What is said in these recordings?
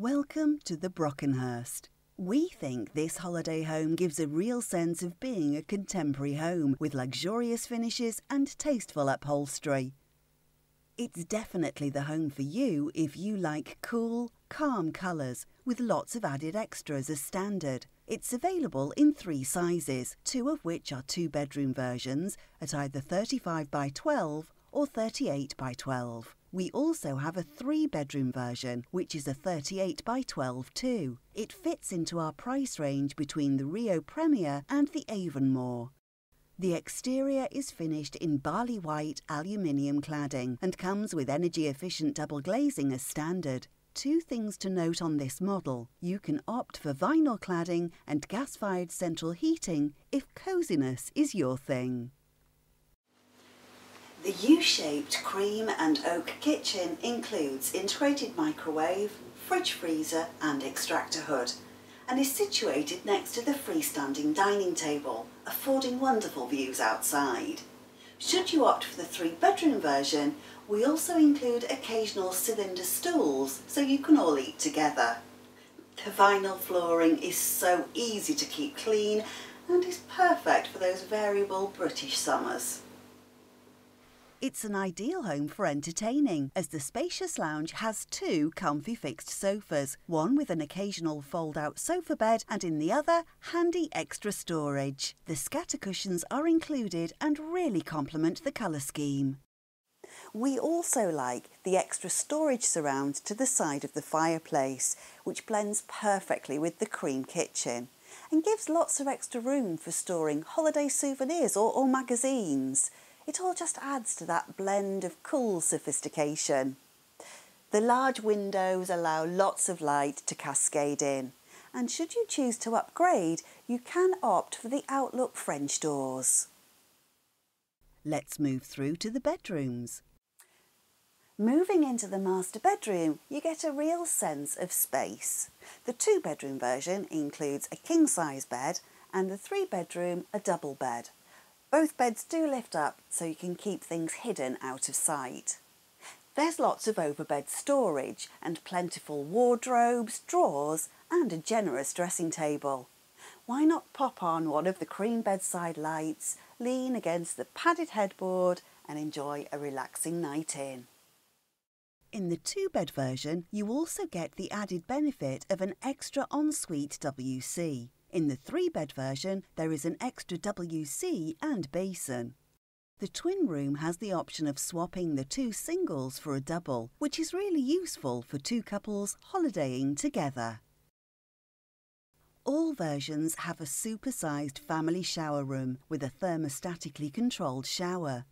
Welcome to the Brockenhurst. We think this holiday home gives a real sense of being a contemporary home with luxurious finishes and tasteful upholstery. It's definitely the home for you if you like cool, calm colours with lots of added extras as standard. It's available in three sizes, two of which are two bedroom versions at either 35 by 12 or 38 by 12. We also have a three bedroom version, which is a 38 by 12 too. It fits into our price range between the Rio Premier and the Avonmore. The exterior is finished in barley white aluminium cladding and comes with energy efficient double glazing as standard. Two things to note on this model. You can opt for vinyl cladding and gas fired central heating if coziness is your thing. The U-shaped cream and oak kitchen includes integrated microwave, fridge freezer and extractor hood and is situated next to the freestanding dining table, affording wonderful views outside. Should you opt for the three bedroom version, we also include occasional cylinder stools so you can all eat together. The vinyl flooring is so easy to keep clean and is perfect for those variable British summers. It's an ideal home for entertaining, as the spacious lounge has two comfy fixed sofas, one with an occasional fold out sofa bed, and in the other, handy extra storage. The scatter cushions are included and really complement the colour scheme. We also like the extra storage surround to the side of the fireplace, which blends perfectly with the cream kitchen and gives lots of extra room for storing holiday souvenirs or, or magazines. It all just adds to that blend of cool sophistication. The large windows allow lots of light to cascade in, and should you choose to upgrade, you can opt for the Outlook French doors. Let's move through to the bedrooms. Moving into the master bedroom, you get a real sense of space. The two bedroom version includes a king size bed and the three bedroom a double bed. Both beds do lift up so you can keep things hidden out of sight. There's lots of overbed storage and plentiful wardrobes, drawers and a generous dressing table. Why not pop on one of the cream bedside lights, lean against the padded headboard and enjoy a relaxing night in. In the two bed version, you also get the added benefit of an extra ensuite WC. In the three bed version, there is an extra WC and basin. The twin room has the option of swapping the two singles for a double, which is really useful for two couples holidaying together. All versions have a super-sized family shower room with a thermostatically controlled shower.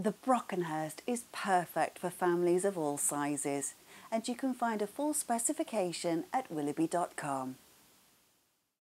The Brockenhurst is perfect for families of all sizes and you can find a full specification at willerby.com.